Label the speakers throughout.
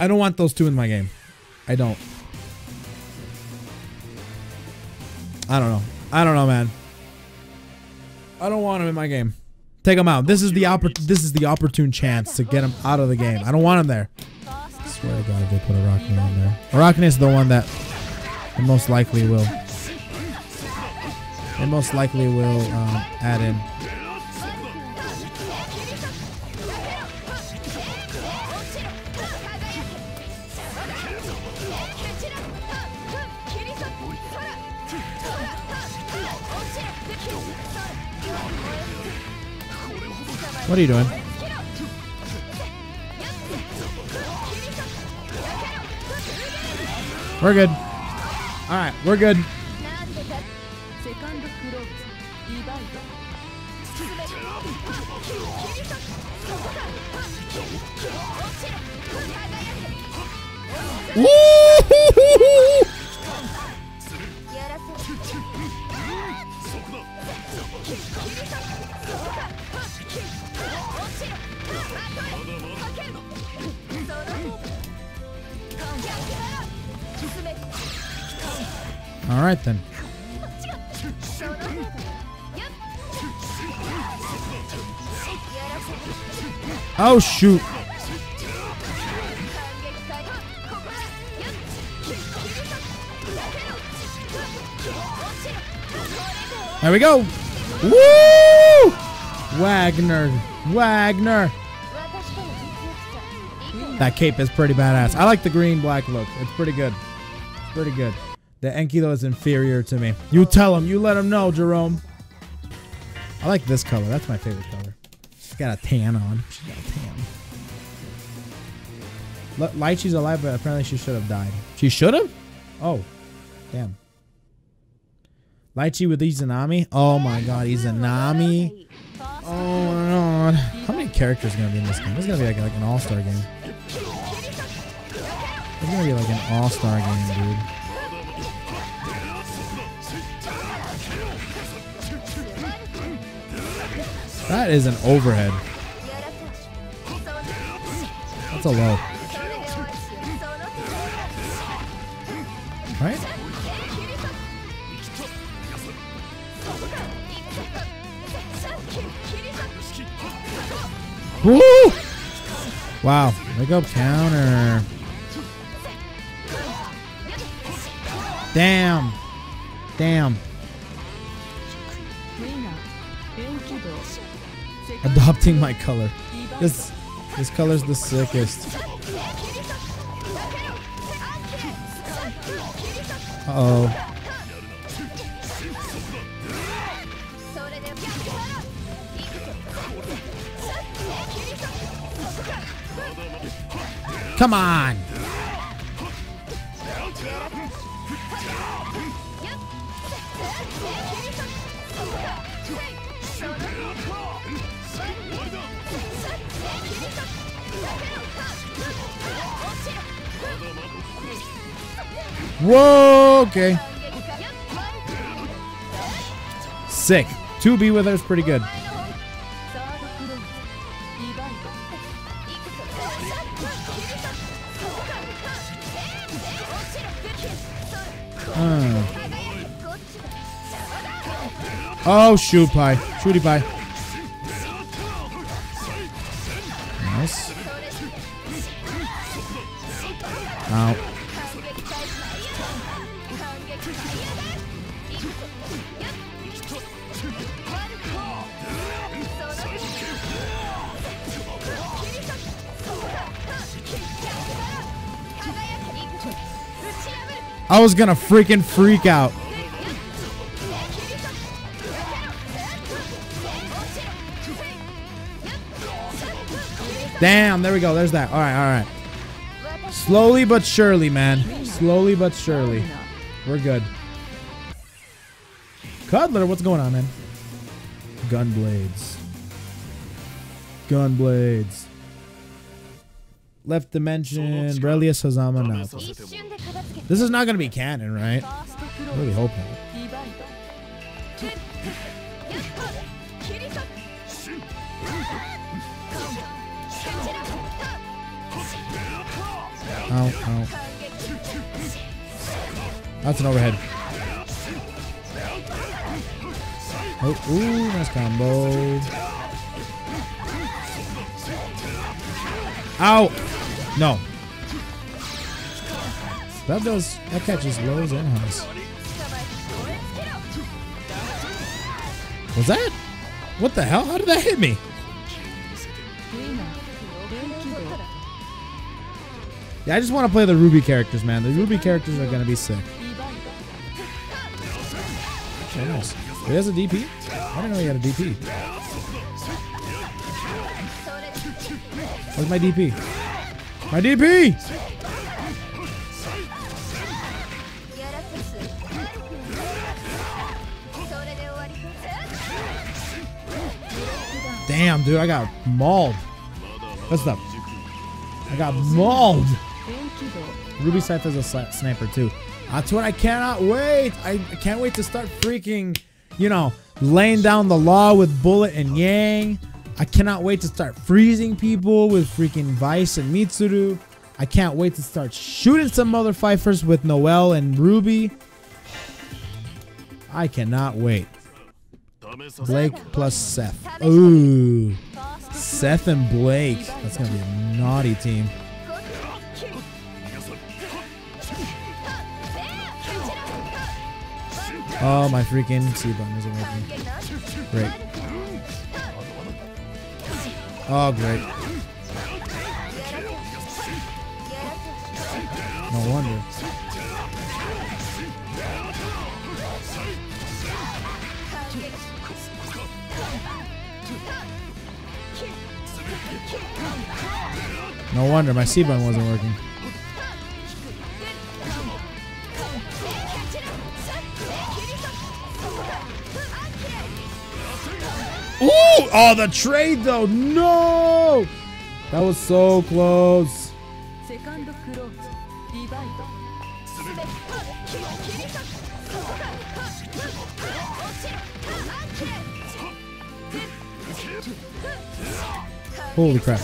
Speaker 1: I don't want those two in my game. I don't. I don't know. I don't know, man. I don't want him in my game. Take him out. This is the oppor- This is the opportune chance to get him out of the game. I don't want him there. I swear to God, if they put Arakune in there. Arakune is the one that most likely will. Most likely will um, add in. What are you doing? We're good. All right, we're good. All right then. Oh shoot. There we go. Woo! Wagner. Wagner. That cape is pretty badass. I like the green black look. It's pretty good. It's pretty good. The Enkidu is inferior to me. You tell him. You let him know, Jerome. I like this color. That's my favorite color. She's got a tan on. She's got a tan. L- Light, she's alive, but apparently she should have died. She should have? Oh. Damn. Litchi with Izanami? Oh my god, Izanami. Oh my god. How many characters are gonna be in this game? This is gonna be like, like an all-star game. It's gonna be like an all-star game, dude. That is an overhead. That's a low. Woo! Wow. Wake up counter. Damn. Damn. Adopting my color. This this color's the sickest. Uh oh. Come on. Whoa, okay. Sick. 2B with her is pretty good. Oh, shoot pie. Shooty pie. Nice. Out. I was gonna freaking freak out. Damn, there we go. There's that. All right, all right. Slowly but surely, man. Slowly but surely. We're good. Cuddler, what's going on, man? Gun blades. Gun blades. Left dimension, Relius Hazama now. This is not going to be canon, right? I'm really hoping. Oh. That's an overhead. Oh, ooh, nice combo. Ow! No. That does, that catches lows and highs. Was that? What the hell? How did that hit me? Yeah, I just want to play the Ruby characters, man. The Ruby characters are gonna be sick. Nice. He has a DP? I don't know he had a DP. Where's my DP? My DP! Damn, dude, I got mauled. That's the... I got mauled! Ruby Scythe is a sniper too. That's what I cannot wait. I can't wait to start freaking, you know, laying down the law with Bullet and Yang. I cannot wait to start freezing people with freaking Weiss and Mitsuru. I can't wait to start shooting some mother fifers with Noel and Ruby. I cannot wait. Blake plus Seth. Ooh. Seth and Blake. That's going to be a naughty team. Oh, my freaking C button isn't working. Great. Oh, great. No wonder. No wonder my C button wasn't working. Oh, the trade though. No. That was so close. Holy crap.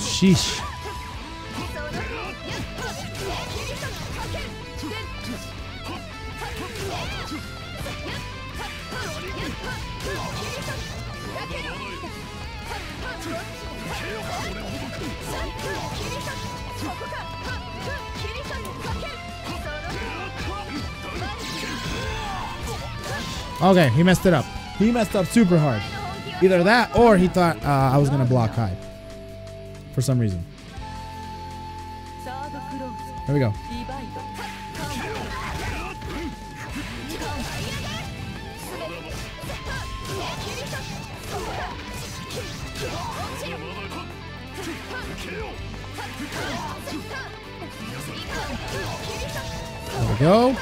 Speaker 1: Sheesh. Okay, he messed it up. He messed up super hard. Either that or he thought uh, I was going to block high. For some reason. There we go. There we go.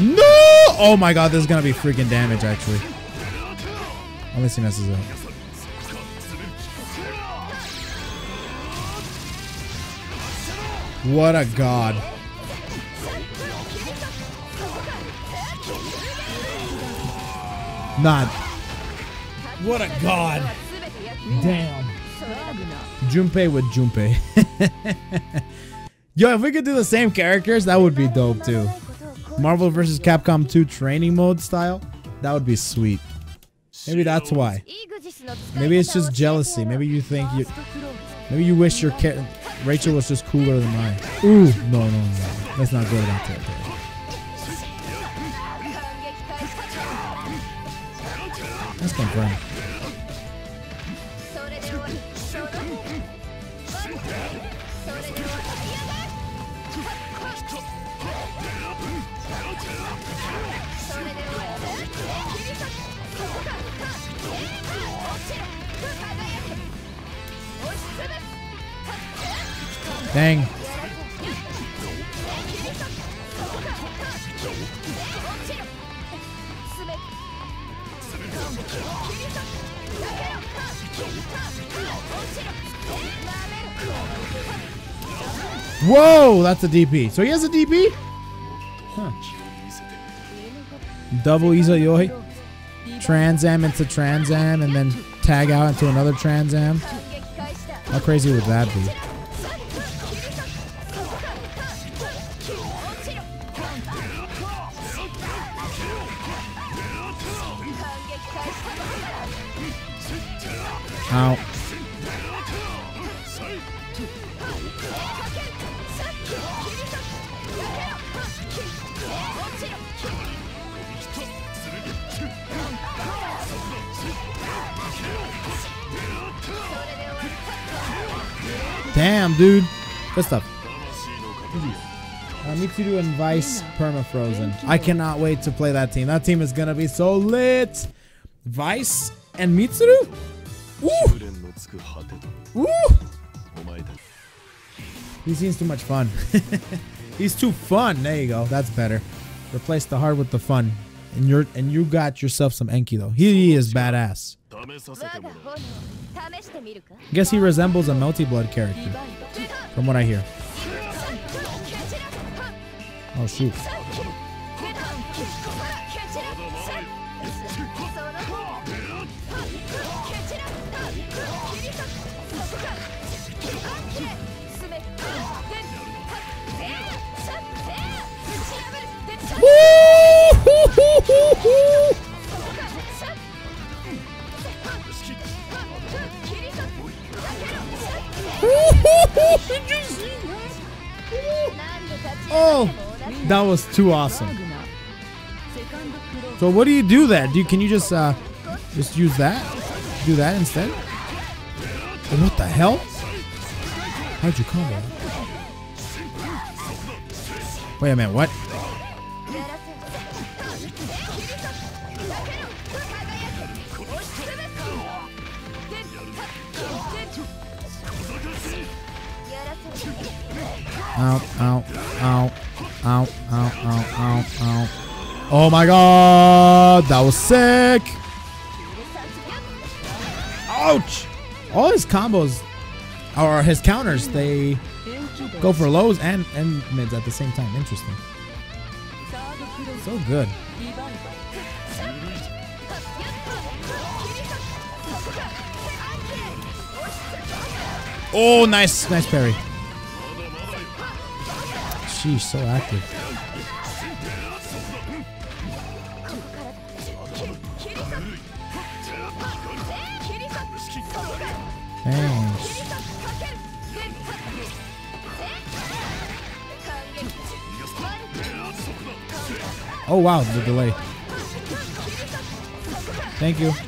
Speaker 1: No! Oh my god, this is gonna be freaking damage actually. Unless he messes up. What a god. Not. What a god. Damn. Junpei with Junpei. Yo, if we could do the same characters, that would be dope too. Marvel vs. Capcom 2 training mode style. That would be sweet. Maybe that's why. Maybe it's just jealousy. Maybe you think you... Maybe you wish your character... Rachel was just cooler than mine. Ooh, no, no, no. Let's not go to that territory. That's confirmed. Dang. Whoa, that's a DP. So he has a DP? Huh. Double Izayoi. Trans Am into Trans Am and then tag out into another Trans Am. How crazy would that be? Ow. Damn, dude. Good stuff. Uh, Mitsuru and Weiss Permafrozen. I cannot wait to play that team. That team is gonna be so lit. Weiss and Mitsuru? He seems too much fun. He's too fun. There you go. That's better. Replace the hard with the fun. And you're and you got yourself some Enki though. He is badass. Guess he resembles a Melty Blood character. From what I hear. Oh shoot. Oh, that was too awesome. So what do you do that? Do you, can you just uh just use that? Do that instead? And what the hell? How'd you combo? Wait a minute, what? Ow, ow, ow, ow, ow, ow, ow, ow. Oh my god, that was sick! Ouch! All his combos, or his counters, they go for lows and, and mids at the same time. Interesting. So good. Oh, nice, nice parry. She's so active. Thanks. Oh wow, the delay. Thank you.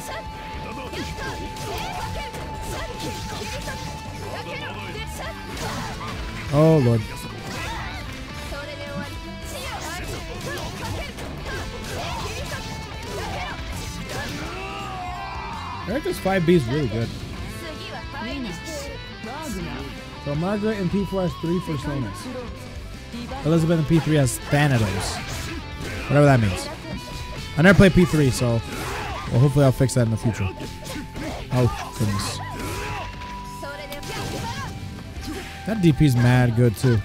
Speaker 1: Oh lord. I think this 5B is really good. So Margaret and P4 has 3 Personas. Elizabeth and P3 has Thanatos. Whatever that means. I never played P3, so well, hopefully I'll fix that in the future. Oh, goodness. That DP is mad good too.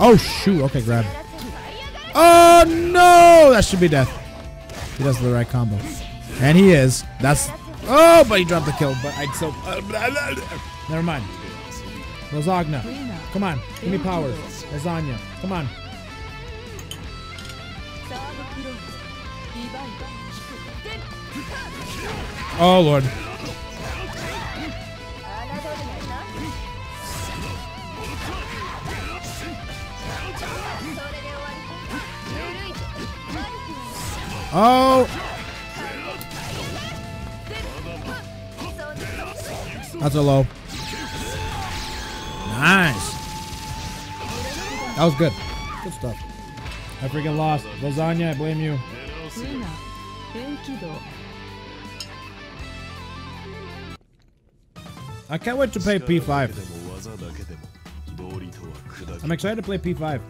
Speaker 1: Oh shoot, okay grab. Oh no! That should be death. He does the right combo. And he is. That's... Oh, but he dropped the kill, but I'd so... Uh, never mind. Lasagna. Come on. Give me power. Lasagna. Come on. Oh, Lord. Oh! That's a low. Nice. That was good. Good stuff. I freaking lost. Lasagna, I blame you. I can't wait to play P5. I'm excited to play P5.